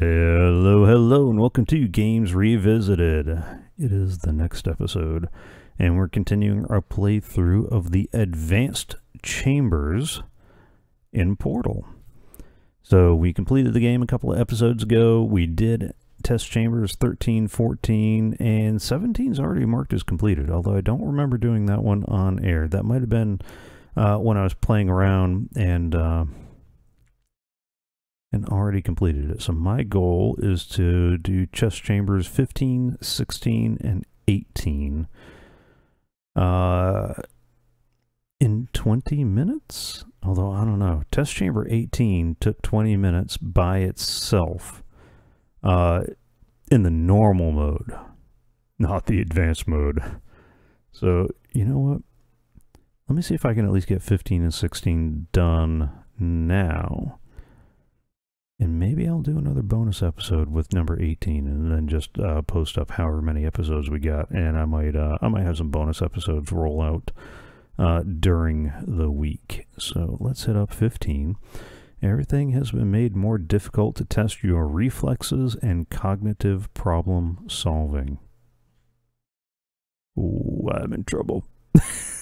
Hello, hello, and welcome to Games Revisited. It is the next episode, and we're continuing our playthrough of the Advanced Chambers in Portal. So, we completed the game a couple of episodes ago. We did test chambers 13, 14, and 17 is already marked as completed, although I don't remember doing that one on air. That might have been uh, when I was playing around and. Uh, and already completed it. So my goal is to do test chambers 15, 16, and 18 uh, in 20 minutes. Although I don't know, test chamber 18 took 20 minutes by itself uh, in the normal mode, not the advanced mode. So you know what? Let me see if I can at least get 15 and 16 done now. And maybe I'll do another bonus episode with number 18 and then just uh, post up however many episodes we got. And I might uh, I might have some bonus episodes roll out uh, during the week. So let's hit up 15. Everything has been made more difficult to test your reflexes and cognitive problem solving. Ooh, I'm in trouble.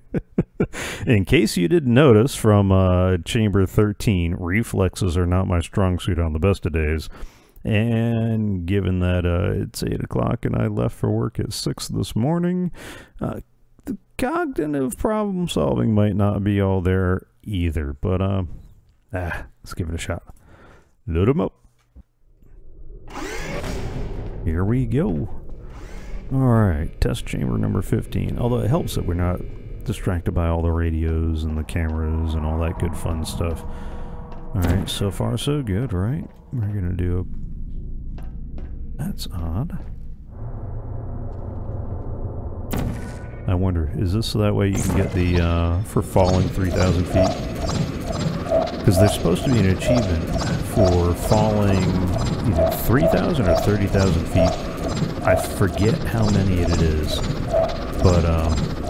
In case you didn't notice from uh, Chamber 13, reflexes are not my strong suit on the best of days. And given that uh, it's 8 o'clock and I left for work at 6 this morning, uh, the cognitive problem solving might not be all there either. But uh, ah, let's give it a shot. Load them up. Here we go. Alright, test chamber number 15. Although it helps that we're not distracted by all the radios and the cameras and all that good fun stuff. Alright, so far so good, right? We're gonna do a... That's odd. I wonder, is this so that way you can get the, uh, for falling 3,000 feet? Because there's supposed to be an achievement for falling either 3,000 or 30,000 feet. I forget how many it is, but, um,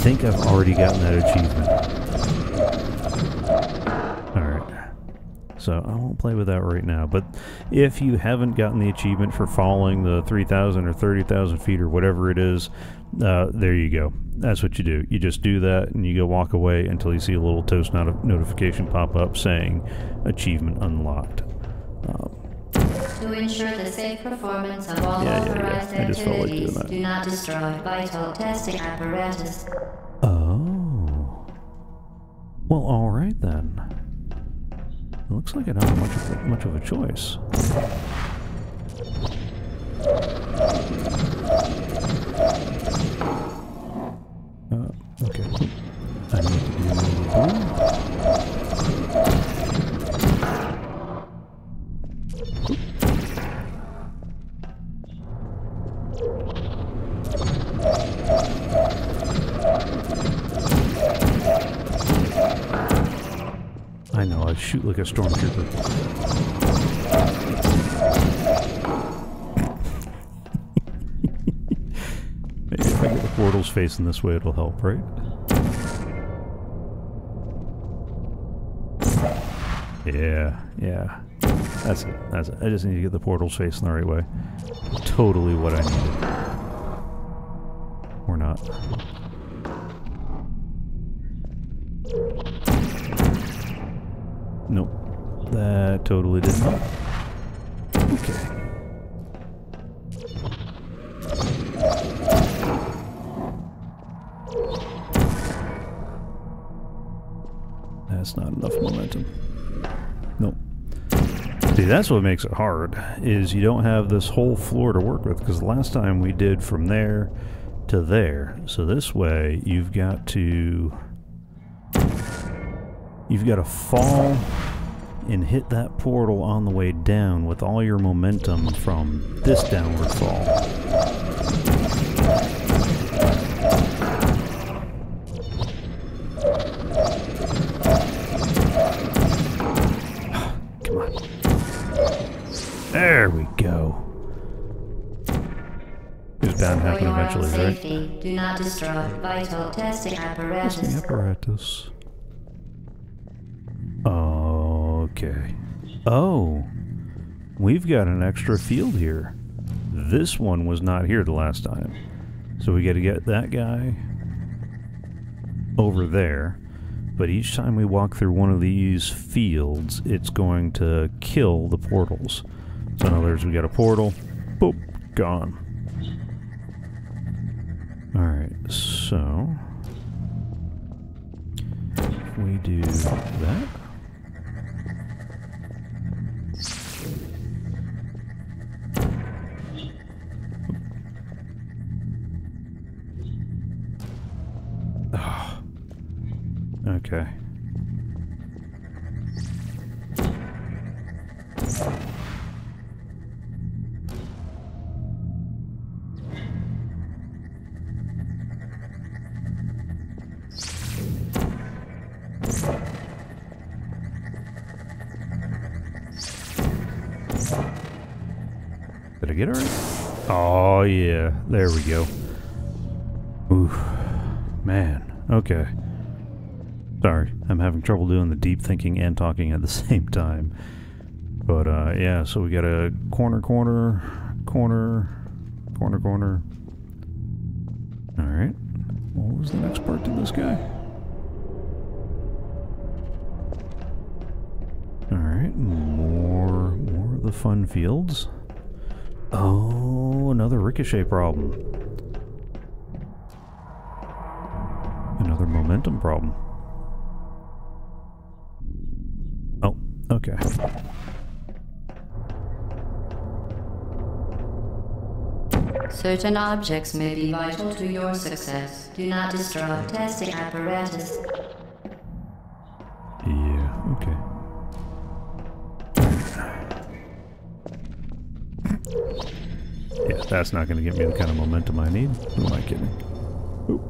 think I've already gotten that achievement. Alright. So I won't play with that right now. But if you haven't gotten the achievement for falling the 3,000 or 30,000 feet or whatever it is, uh, there you go. That's what you do. You just do that and you go walk away until you see a little toast not notification pop up saying achievement unlocked. Um, to ensure the safe performance of all Yeah, yeah, yeah. authorized felt like activities, do not destroy vital testing apparatus. Oh. Well, all right then. It looks like I don't have much of a, much of a choice. Uh, okay. I need to do I know, I shoot like a stormtrooper. Maybe if I get the portals facing this way, it'll help, right? Yeah, yeah. That's it. That's it. I just need to get the portals facing the right way. Totally what I needed. Or not. Nope. That totally did not. Okay. That's not enough momentum. Nope. See, that's what makes it hard, is you don't have this whole floor to work with, because last time we did from there to there. So this way, you've got to... You've got to fall and hit that portal on the way down with all your momentum from this downward fall. Come on. There we go. It's bound to happen eventually, right? safety, do not destroy vital testing apparatus. the apparatus? Okay. Oh, we've got an extra field here. This one was not here the last time. So we got to get that guy over there. But each time we walk through one of these fields, it's going to kill the portals. So in other words, we got a portal, boop, gone. Alright, so... We do that... Okay. Did I get her? Oh yeah, there we go. Ooh, man. Okay. Sorry, I'm having trouble doing the deep thinking and talking at the same time. But uh, yeah, so we got a corner, corner, corner, corner, corner. All right. What was the next part to this guy? All right, more, more of the fun fields. Oh, another ricochet problem. Another momentum problem. Okay. Certain objects may be vital to your success. Do not destroy testing apparatus. Yeah, okay. Yeah, that's not going to get me the kind of momentum I need. Who am I kidding? Ooh.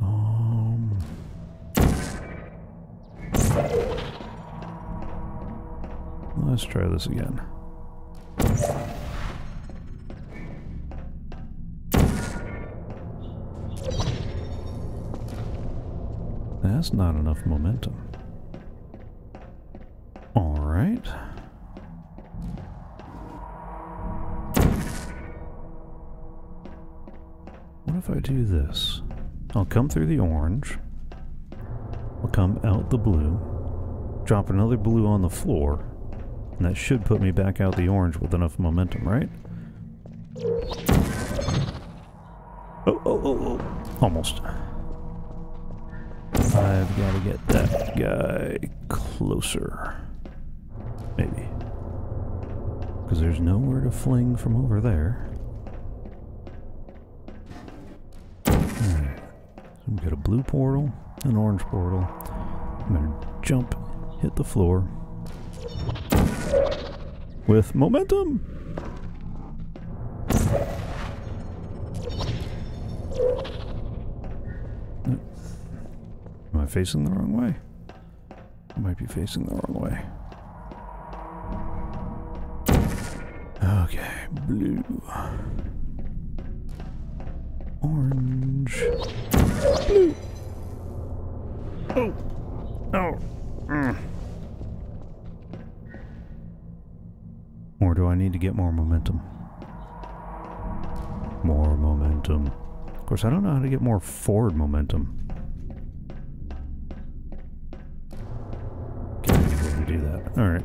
Um. Let's try this again. That's not enough momentum. Alright. What if I do this? I'll come through the orange. I'll come out the blue. Drop another blue on the floor. And that should put me back out the orange with enough momentum, right? Oh, oh, oh, oh. Almost. I've got to get that guy closer. Maybe. Because there's nowhere to fling from over there. So we've got a blue portal, an orange portal. I'm going to jump, hit the floor. With momentum! Am I facing the wrong way? I might be facing the wrong way. Okay, blue. Orange. Blue. Oh. Need to get more momentum? More momentum. Of course, I don't know how to get more forward momentum. Can't be able to do that. Alright.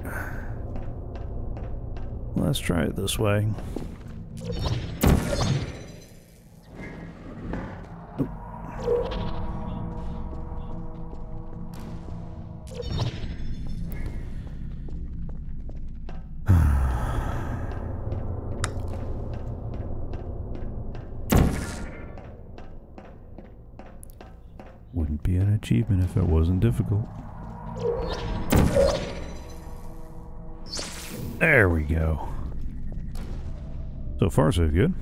Let's try it this way. Wouldn't be an achievement if it wasn't difficult. There we go. So far, so good.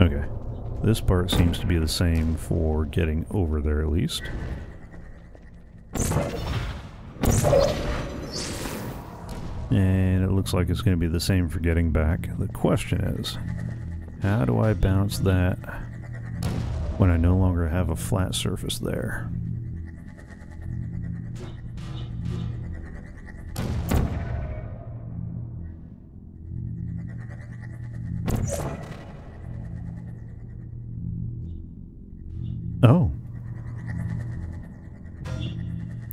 Okay. This part seems to be the same for getting over there at least. And it looks like it's going to be the same for getting back. The question is, how do I bounce that when I no longer have a flat surface there. Oh.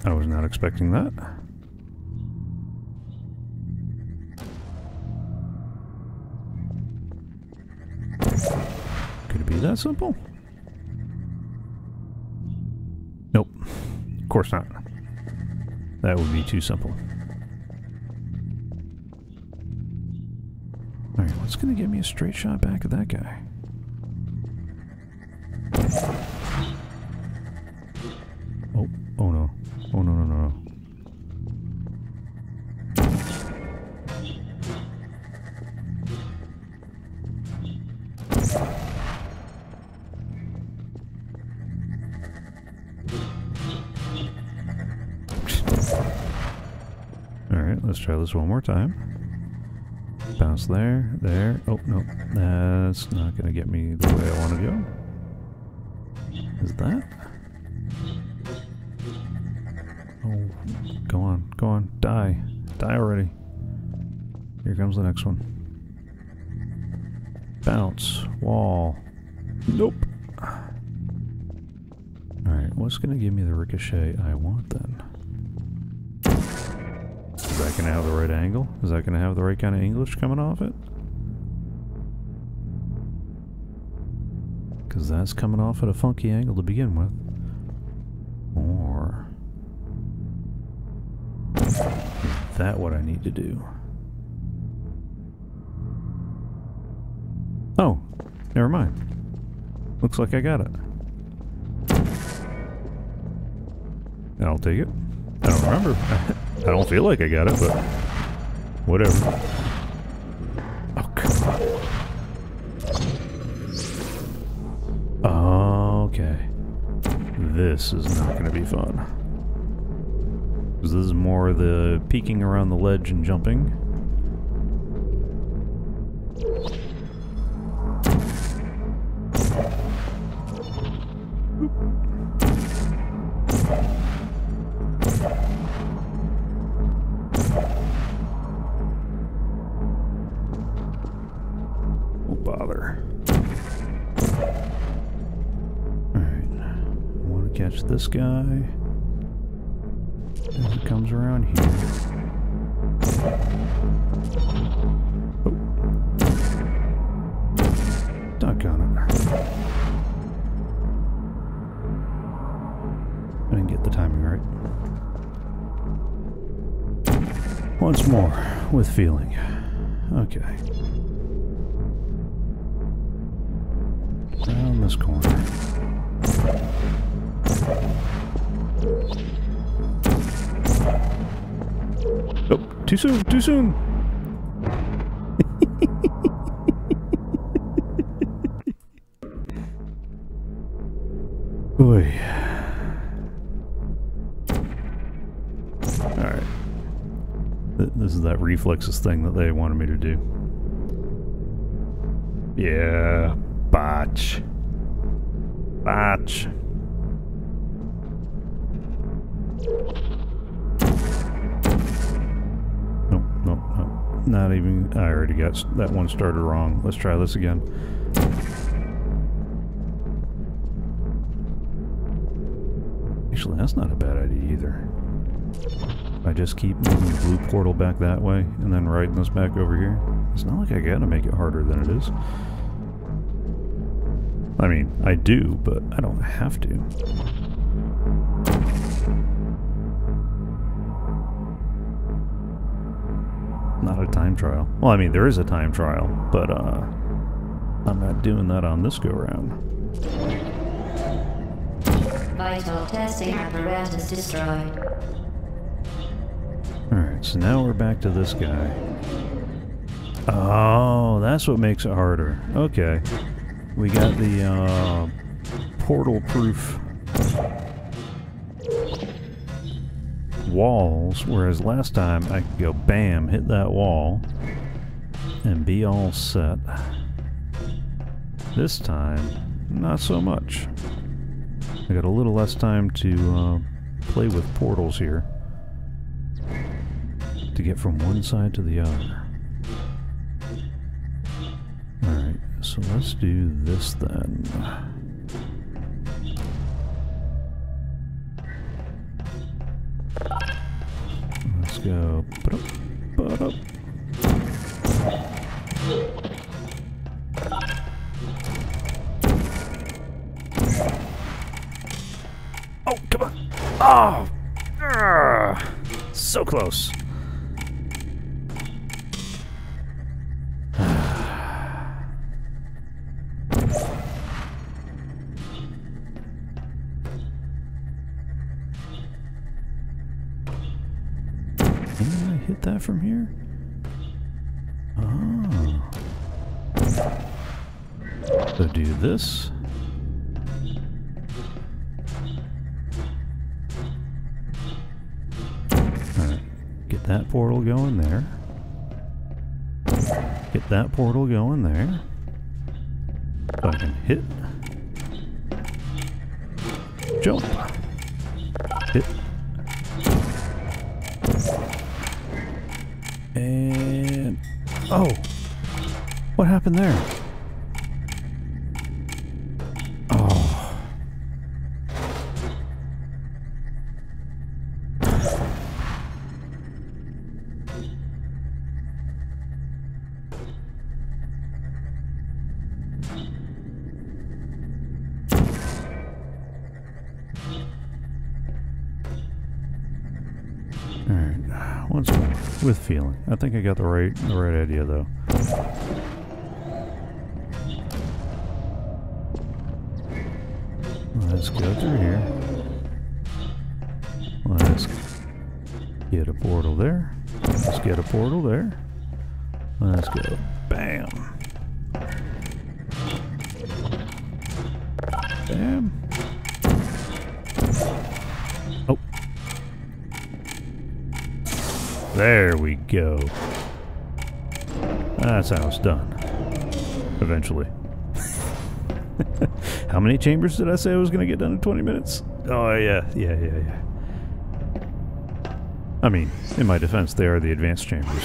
I was not expecting that. Could it be that simple? Of course not. That would be too simple. Alright, what's going to give me a straight shot back at that guy? Try this one more time. Bounce there, there. Oh, no. That's not going to get me the way I want to go. Is that? Oh, go on, go on, die. Die already. Here comes the next one. Bounce, wall. Nope. Alright, what's going to give me the ricochet I want? Is that going to have the right angle? Is that going to have the right kind of English coming off it? Because that's coming off at a funky angle to begin with. Or... Is that what I need to do? Oh, never mind. Looks like I got it. I'll take it. I don't remember. I don't feel like I got it, but whatever. Oh, come on. Okay. This is not going to be fun. this is more the peeking around the ledge and jumping. Catch this guy as it comes around here. Oh. Doggone it. I didn't get the timing right. Once more, with feeling. Okay. Around this corner. Oh, too soon, too soon! Boy. Alright. This is that reflexes thing that they wanted me to do. Yeah, botch. Botch. Not even. I already got that one started wrong. Let's try this again. Actually, that's not a bad idea either. I just keep moving the blue portal back that way and then writing this back over here. It's not like I gotta make it harder than it is. I mean, I do, but I don't have to. Not a time trial. Well, I mean, there is a time trial, but uh, I'm not doing that on this go round. Vital testing apparatus destroyed. Alright, so now we're back to this guy. Oh, that's what makes it harder. Okay. We got the uh, portal walls, whereas last time I could go bam, hit that wall, and be all set. This time, not so much. I got a little less time to uh, play with portals here to get from one side to the other. Alright, so let's do this then. Go. Oh, come on. Oh! So close. Portal going there. Get that portal going there. I can hit. Jump. Hit. And... Oh! What happened there? Think I got the right the right idea though. Let's go through here. Let's get a portal there. Let's get a portal there. Let's go. Bam. Bam. Oh. There we go. That's how it's done. Eventually. How many chambers did I say I was going to get done in 20 minutes? Oh, yeah, yeah, yeah, yeah. I mean, in my defense, they are the advanced chambers.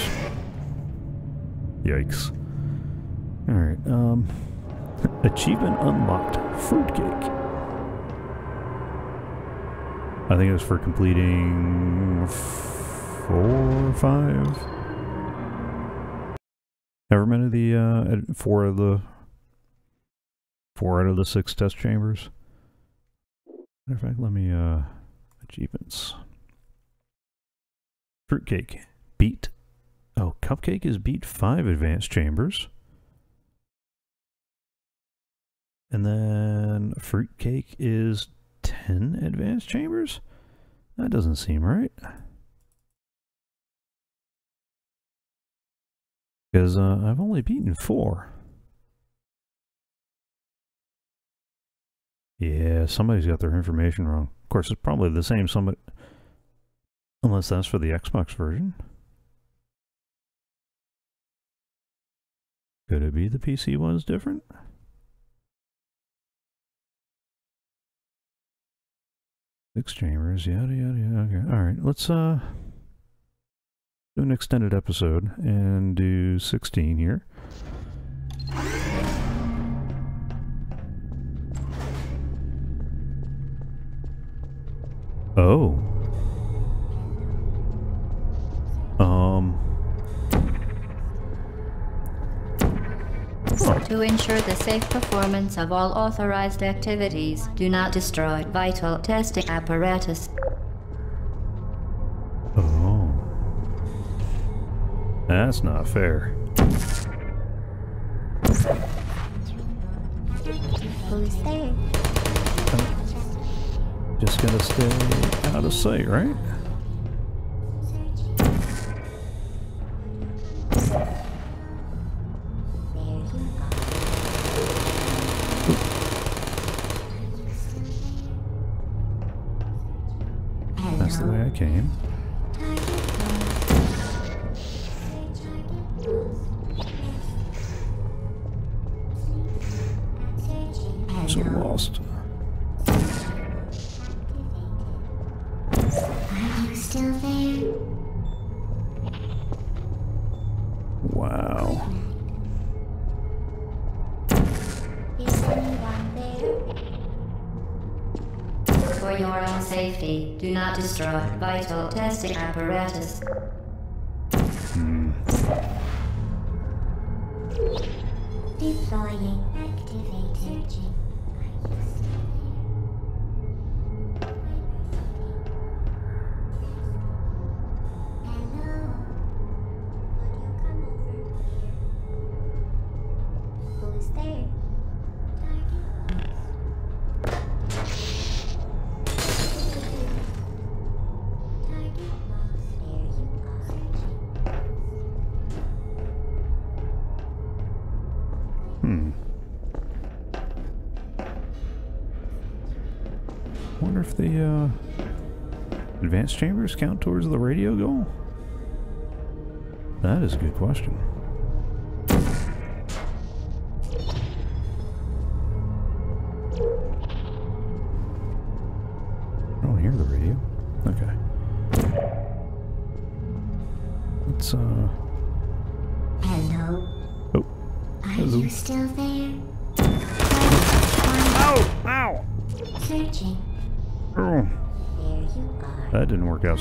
Yikes. Alright, um... Achievement unlocked. Fruitcake. I think it was for completing... Four five? However many of the, uh, four of the four out of the six test chambers. Matter of fact, let me, uh, achievements. Fruitcake. Beat. Oh, Cupcake is beat five advanced chambers. And then Fruitcake is 10 advanced chambers? That doesn't seem right. Because uh, I've only beaten four. Yeah, somebody's got their information wrong. Of course, it's probably the same somebody... Unless that's for the Xbox version. Could it be the PC one's different? Six chambers, yada yada yada. Okay, alright, let's uh do an extended episode and do 16 here. Oh. Um. To ensure the safe performance of all authorized activities, do not destroy vital testing apparatus. That's not fair. Fully safe. Just gotta stay out of sight, right? That's the way I came. Astra vital testing apparatus. Hmm. Wonder if the uh, advanced chambers count towards the radio goal? That is a good question.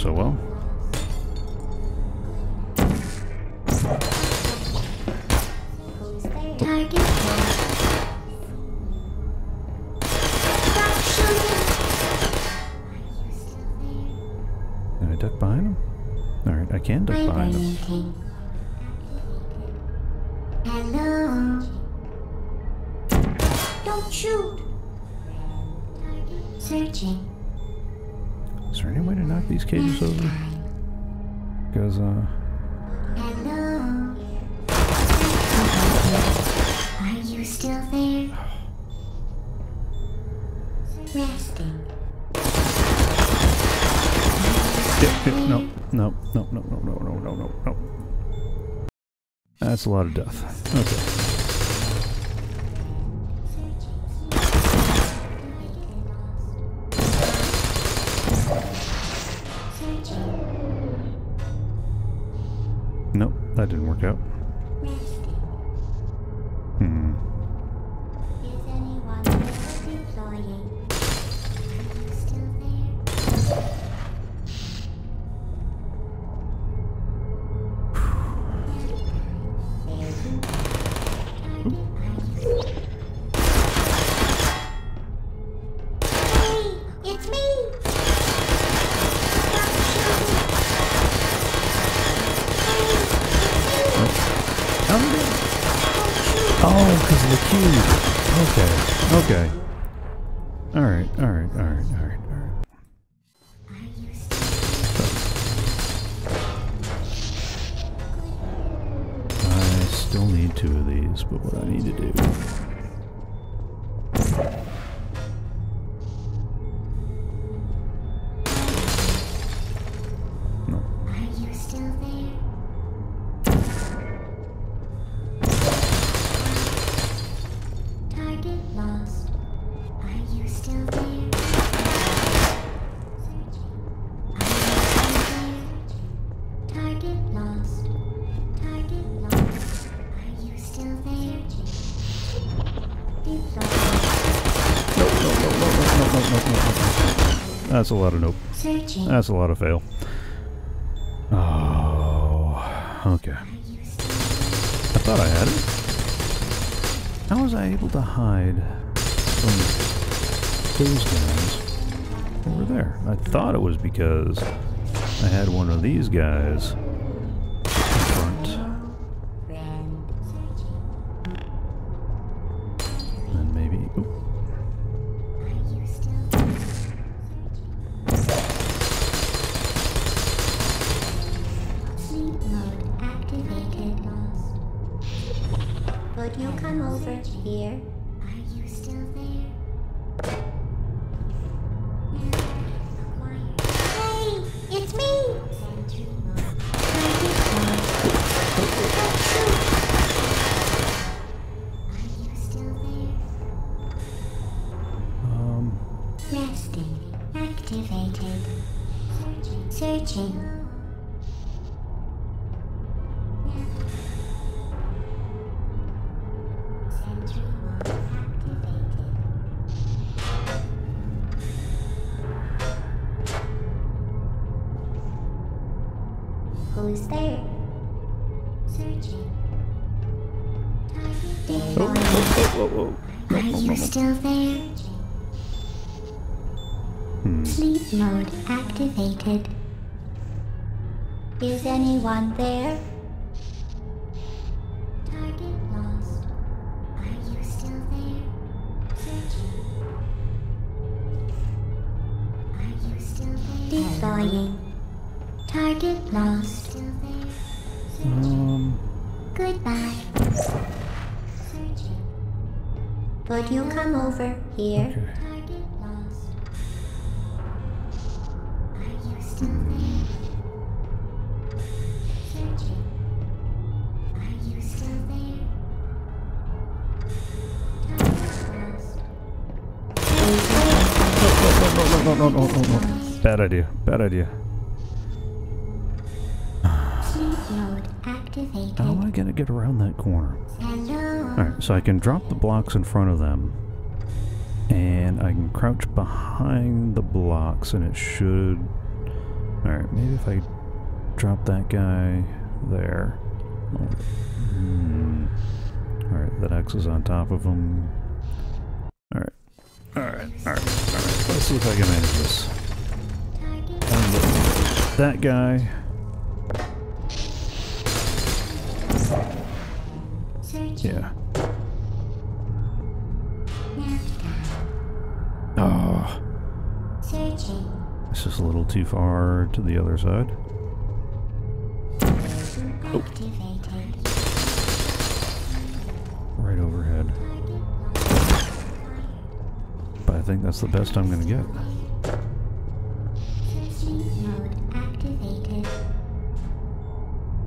So well. Because, uh, Hello. Are you still there? Resting. no, no, no, no, no, no, no, no, no, no. That's a lot of death. Okay. Alright, alright, alright, alright, alright. Are you still I still need two of these, but what I need to do. A lot of nope. Searching. That's a lot of fail. Oh, okay. Are you still I thought I had it. How was I able to hide from those guys over there? I thought it was because I had one of these guys in front. And maybe... Would you come over here? Is anyone there? Target lost. Are you still there? Searching. Are you still there? Deploying. Target lost. Still there? Um, Goodbye. Searching. Would you come over here? Okay. No, no, no. Bad idea. Bad idea. How am I gonna get around that corner? Alright, so I can drop the blocks in front of them. And I can crouch behind the blocks and it should... Alright, maybe if I drop that guy there. Oh, Hmm. Alright, that X is on top of him. Alright. Alright, alright, alright. Let's see if I can manage this. And that guy. Yeah. Oh, this is a little too far to the other side. Activated. Right overhead. I think that's the best I'm get.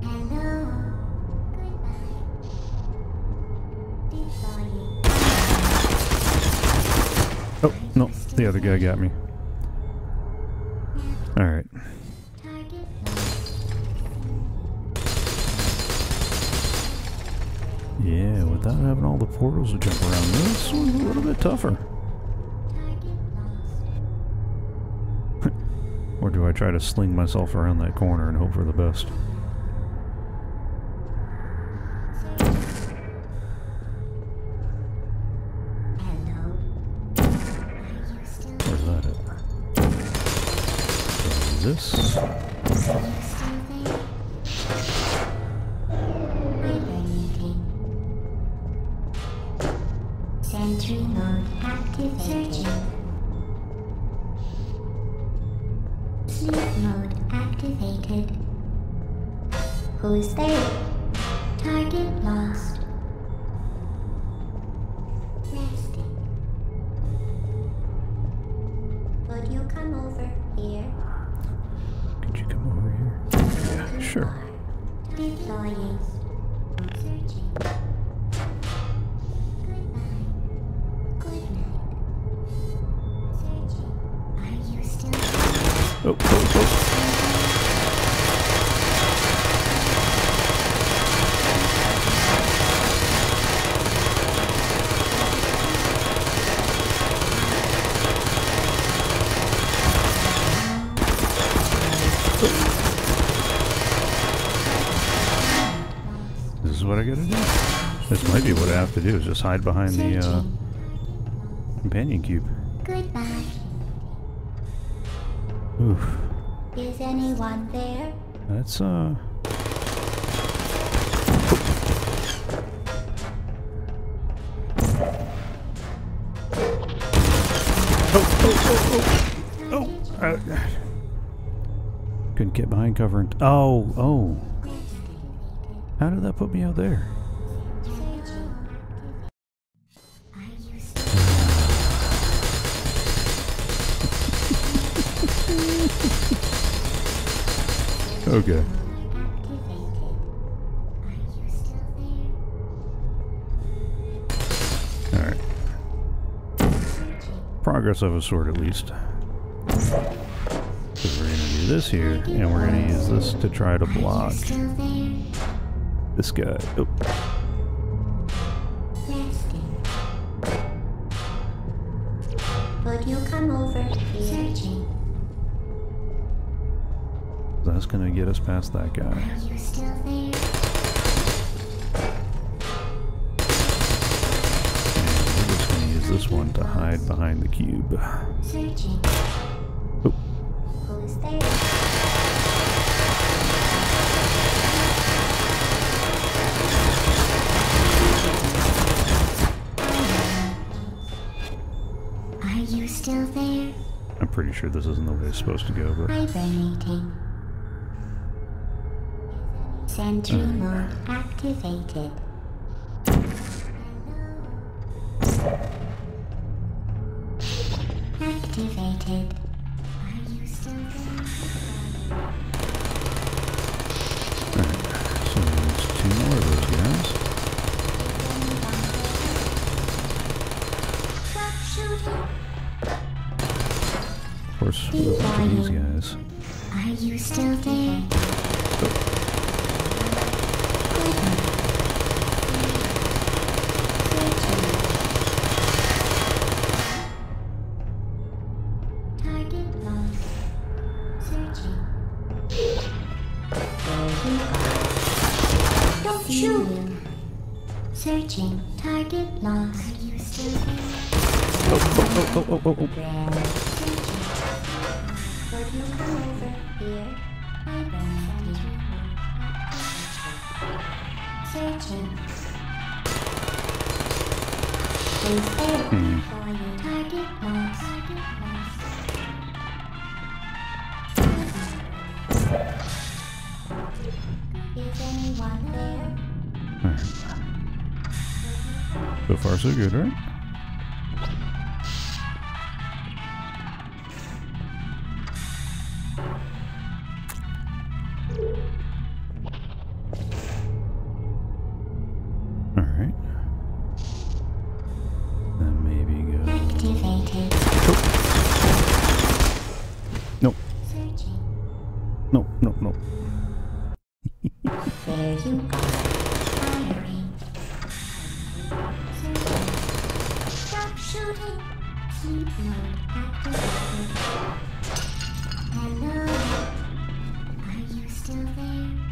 Hello. Goodbye. Deploying. Oh, no, the other guy got me. Alright. Yeah, without having all the portals to jump around, this one's a little bit tougher. Do I try to sling myself around that corner and hope for the best? Where's that at? This. Is what I gotta do. This might be what I have to do, is just hide behind the uh, companion cube. Goodbye. Oof. Is anyone there? That's, uh... Oh, oh, oh, oh! Oh! Uh, couldn't get behind cover and... Oh, oh. How did that put me out there? Okay. Alright. Progress of a sort, at least. Because we're gonna do do this here, and we're gonna use this to try to block? This guy. Oh, Resting. Would you come over here? Searching. that's gonna get us past that guy. Are you still there? And we're just gonna use this one to hide behind the cube. Searching. Oh. Who's there? Still there? I'm pretty sure this isn't the way it's supposed to go, but Hibernating. Sentry mode hmm. activated. Activated. Far, so good, right? Alright. Then maybe go. Activated. Nope. Searching. No, no, no. There you go. Hello. Are you still there?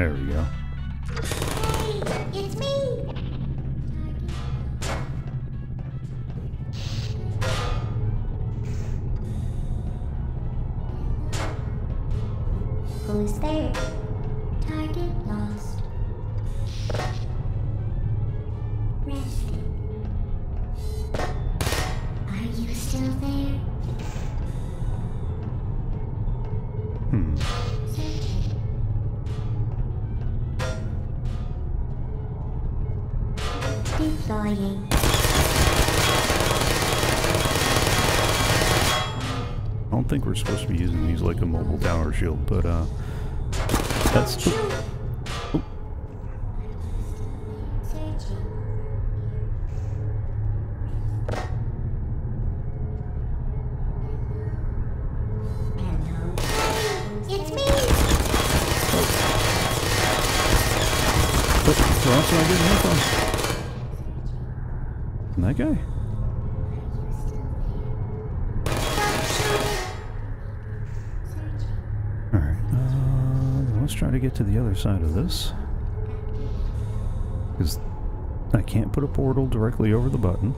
There we go. Shield, but uh, that's. Let's try to get to the other side of this. Because I can't put a portal directly over the button.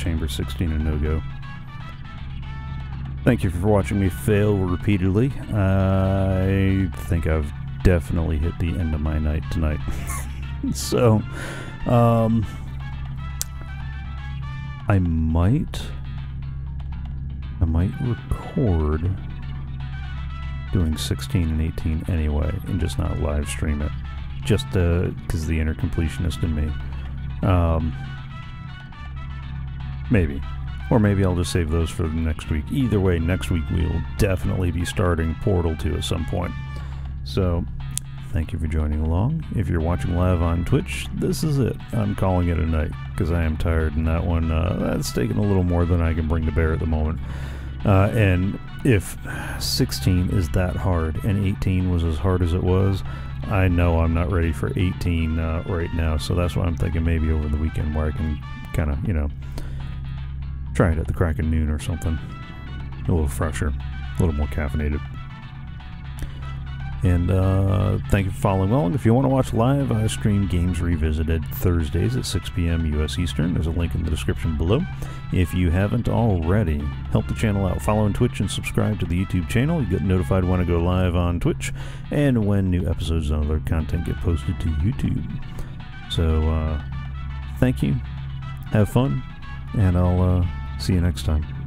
Chamber 16 a no-go. Thank you for watching me fail repeatedly. I think I've definitely hit the end of my night tonight. so, um, I might, I might record doing 16 and 18 anyway, and just not live stream it, just because the inner completionist in me. Um, maybe. Or maybe I'll just save those for next week. Either way, next week we will definitely be starting Portal 2 at some point. So, thank you for joining along. If you're watching live on Twitch, this is it. I'm calling it a night because I am tired, and that one, uh, that's taking a little more than I can bring to bear at the moment. Uh, and if 16 is that hard and 18 was as hard as it was, I know I'm not ready for 18 uh, right now. So that's why I'm thinking maybe over the weekend where I can kind of, you know, try it at the crack of noon or something. A little fresher, a little more caffeinated. And uh, thank you for following along. If you want to watch live, I stream Games Revisited Thursdays at 6 p.m. U.S. Eastern. There's a link in the description below. If you haven't already, help the channel out. Follow on Twitch and subscribe to the YouTube channel. You get notified when I go live on Twitch and when new episodes and other content get posted to YouTube. So, uh, thank you. Have fun. And I'll uh, see you next time.